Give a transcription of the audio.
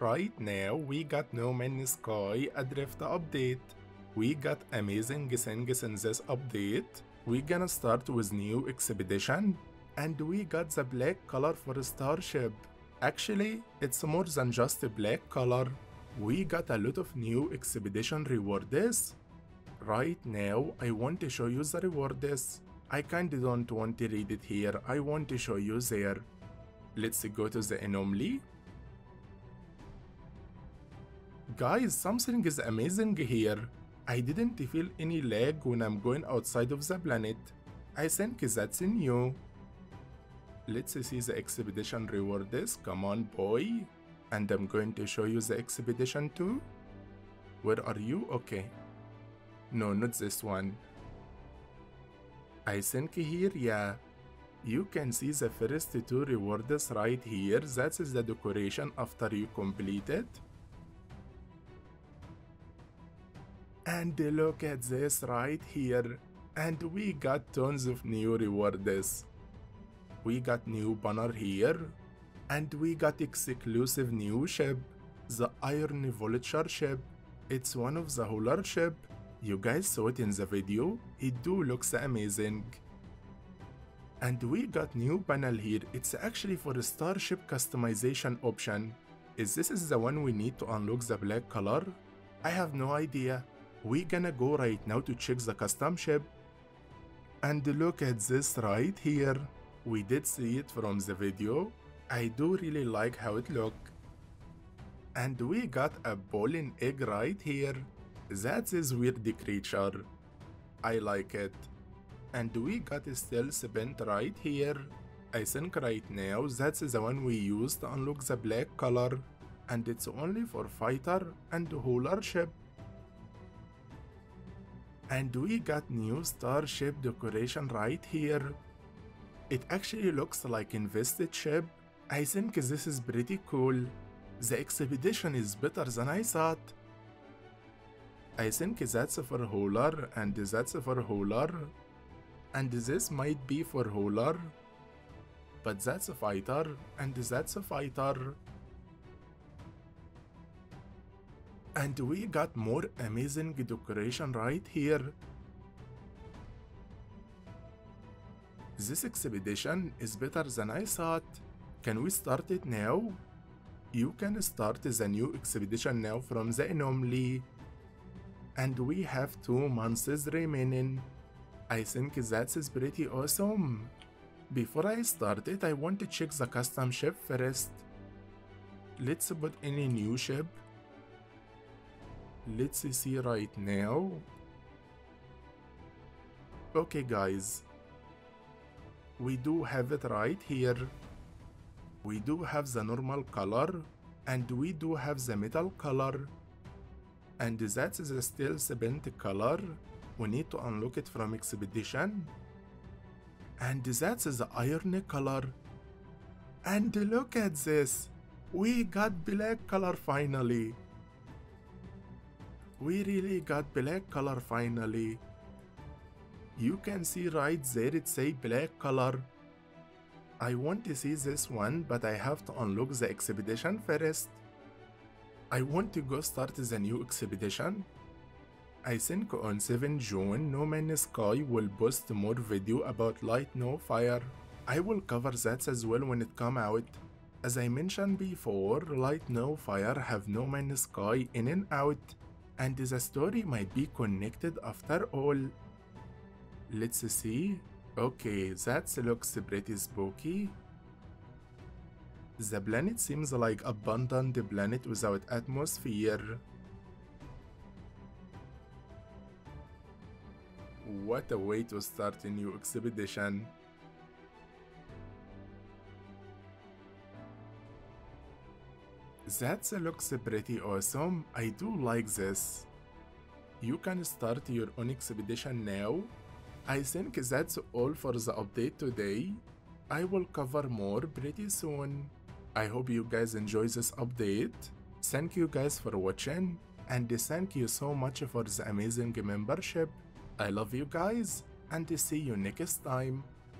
Right now, we got No Man's Sky Adrift update. We got amazing things in this update. We gonna start with new expedition. And we got the black color for Starship. Actually, it's more than just a black color. We got a lot of new expedition rewards. Right now, I want to show you the rewards. I kinda don't want to read it here, I want to show you there. Let's go to the anomaly. Guys, something is amazing here. I didn't feel any lag when I'm going outside of the planet. I think that's new. Let's see the expedition rewards. Come on, boy. And I'm going to show you the expedition too. Where are you? Okay. No, not this one. I think here, yeah. You can see the first two rewards right here. That is the decoration after you complete it. And look at this right here. And we got tons of new rewards. We got new banner here. And we got exclusive new ship. The Iron Vulture ship. It's one of the Hauler ship. You guys saw it in the video. It do looks amazing. And we got new panel here. It's actually for the Starship customization option. Is this is the one we need to unlock the black color? I have no idea. We gonna go right now to check the custom ship. And look at this right here. We did see it from the video. I do really like how it look. And we got a bowling egg right here. That is weird creature. I like it. And we got a stealth bent right here. I think right now that's the one we used to unlock the black color. And it's only for fighter and hauler ship. And we got new starship decoration right here. It actually looks like invested ship. I think this is pretty cool. The expedition is better than I thought. I think that's for hauler and that's for hauler. And this might be for hauler. But that's a fighter and that's a fighter. And we got more amazing decoration right here. This expedition is better than I thought. Can we start it now? You can start the new expedition now from the anomaly. And we have two months remaining. I think that is pretty awesome. Before I start it, I want to check the custom ship first. Let's put in a new ship. Let's see right now. Okay guys. We do have it right here. We do have the normal color and we do have the metal color. And that is the stealth bent color. We need to unlock it from expedition. And that is the iron color. And look at this. We got black color finally. We really got black color finally. You can see right there it say black color. I want to see this one but I have to unlock the expedition first. I want to go start the new expedition. I think on 7 June No Man's Sky will post more video about Light No Fire. I will cover that as well when it come out. As I mentioned before, Light No Fire have No Man's Sky in and out, and the story might be connected after all. Let's see. Okay, that looks pretty spooky. The planet seems like abandoned the planet without atmosphere. What a way to start a new expedition. That looks pretty awesome, I do like this. You can start your own expedition now. I think that's all for the update today. I will cover more pretty soon. I hope you guys enjoy this update. Thank you guys for watching and thank you so much for the amazing membership. I love you guys and see you next time.